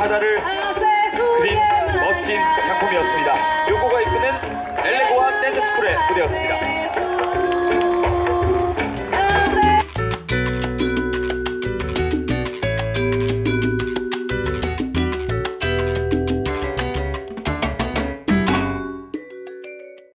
바다를